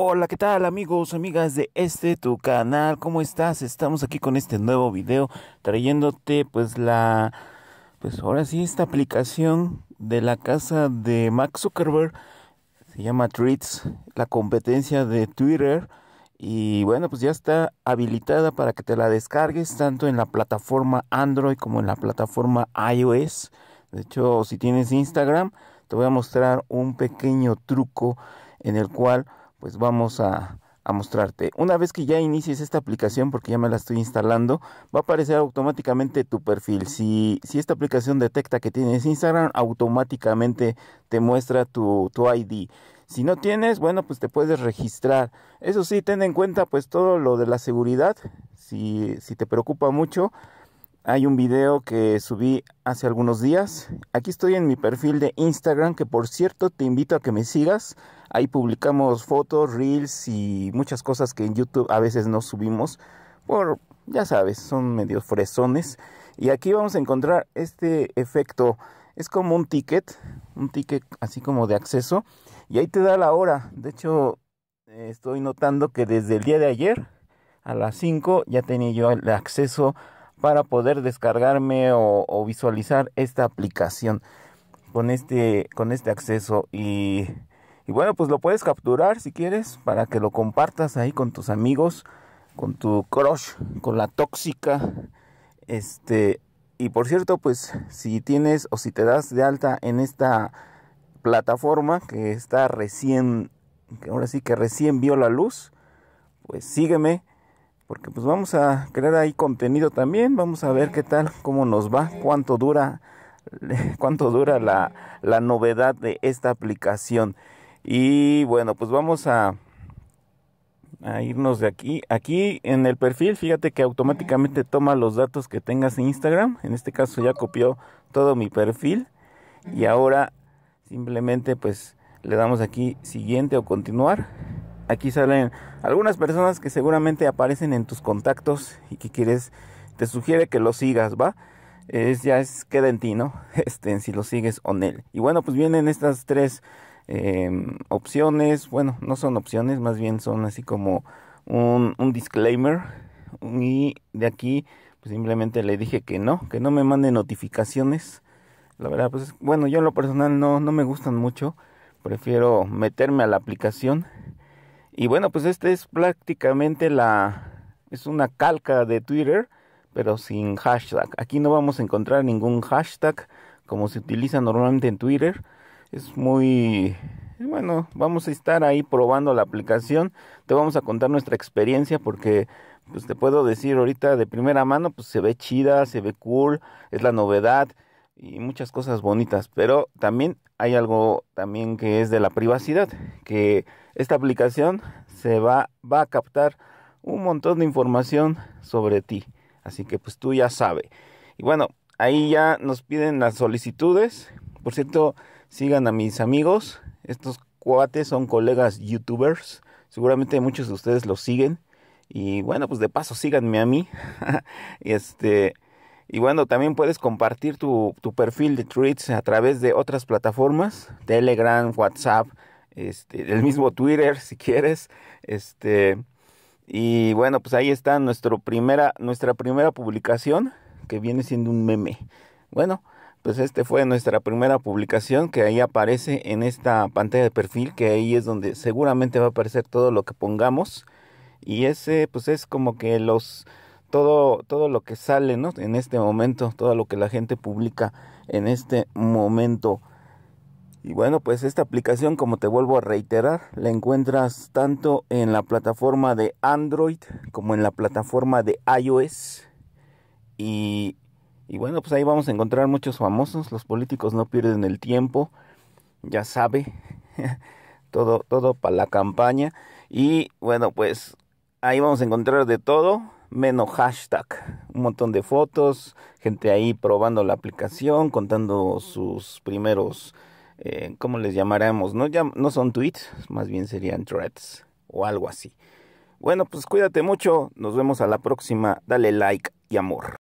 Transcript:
Hola, ¿qué tal amigos, amigas de este tu canal? ¿Cómo estás? Estamos aquí con este nuevo video trayéndote pues la pues ahora sí esta aplicación de la casa de Max Zuckerberg se llama Tweets, la competencia de Twitter y bueno, pues ya está habilitada para que te la descargues tanto en la plataforma Android como en la plataforma iOS. De hecho, si tienes Instagram, te voy a mostrar un pequeño truco en el cual pues vamos a, mostrarte. Una vez que ya inicies esta aplicación, porque ya me la estoy instalando, va a aparecer automáticamente tu perfil. Si, si esta aplicación detecta que tienes Instagram, automáticamente te muestra tu, tu ID. Si no tienes, bueno, pues te puedes registrar. Eso sí, ten en cuenta pues todo lo de la seguridad. Si, si te preocupa mucho, hay un video que subí hace algunos días. Aquí estoy en mi perfil de Instagram, que por cierto te invito a que me sigas. Ahí publicamos fotos, reels y muchas cosas que en YouTube a veces no subimos. Por, ya sabes, son medio fresones. Y aquí vamos a encontrar este efecto. Es como un ticket, un ticket así como de acceso. Y ahí te da la hora. De hecho, estoy notando que desde el día de ayer a las 5 ya tenía yo el acceso para poder descargarme o, visualizar esta aplicación con este con este acceso. Y, y, bueno pues lo puedes capturar si quieres para que lo compartas ahí con tus amigos con tu crush con la tóxica. Este y por cierto pues si tienes o si te das de alta en esta plataforma que está recién que ahora sí que recién vio la luz pues sígueme porque pues vamos a crear ahí contenido también, vamos a ver qué tal, cómo nos va, cuánto dura, cuánto dura la, la novedad de esta aplicación. Y bueno, pues vamos a, irnos de aquí. Aquí en el perfil, fíjate que automáticamente toma los datos que tengas en Instagram. En este caso ya copió todo mi perfil. Y ahora simplemente pues le damos aquí siguiente o continuar aquí salen algunas personas que seguramente aparecen en tus contactos y que quieres, te sugiere que lo sigas, ¿va? Es, ya es, queda en ti, ¿no? Este, si lo sigues o no. Y bueno, pues vienen estas tres em, opciones, bueno, no son opciones, más bien son así como un, un disclaimer. Y de aquí, pues simplemente le dije que no, que no me mande notificaciones. La verdad, pues bueno, yo en lo personal no, no me gustan mucho. Prefiero meterme a la aplicación y bueno, pues este es prácticamente la es una calca de Twitter, pero sin hashtag. Aquí no vamos a encontrar ningún hashtag como se utiliza normalmente en Twitter. Es muy bueno, vamos a estar ahí probando la aplicación. Te vamos a contar nuestra experiencia porque pues te puedo decir ahorita de primera mano, pues se ve chida, se ve cool, es la novedad y muchas cosas bonitas, pero también hay algo también que es de la privacidad, que esta aplicación se va, va a captar un montón de información sobre ti, así que pues tú ya sabes. Y bueno, ahí ya nos piden las solicitudes, por cierto, sigan a mis amigos, estos cuates son colegas youtubers, seguramente muchos de ustedes los siguen, y bueno, pues de paso síganme a mí, este... Y bueno, también puedes compartir tu, tu, perfil de tweets a través de otras plataformas, Telegram, WhatsApp, este, el mismo Twitter si quieres. Este, y bueno, pues ahí está primera, nuestra primera publicación, que viene siendo un meme. Bueno, pues este fue nuestra primera publicación que ahí aparece en esta pantalla de perfil, que ahí es donde seguramente va a aparecer todo lo que pongamos. Y ese pues es como que los todo, todo lo que sale ¿no? en este momento, todo lo que la gente publica en este momento. Y bueno, pues esta aplicación, como te vuelvo a reiterar, la encuentras tanto en la plataforma de Android como en la plataforma de iOS. Y, y bueno, pues ahí vamos a encontrar muchos famosos. Los políticos no pierden el tiempo, ya sabe, todo, todo para la campaña. Y bueno, pues ahí vamos a encontrar de todo menos hashtag. Un montón de fotos, gente ahí probando la aplicación, contando sus primeros, eh, ¿cómo les llamaremos? No, ya, no son tweets, más bien serían threads o algo así. Bueno, pues cuídate mucho, nos vemos a la próxima, dale like y amor.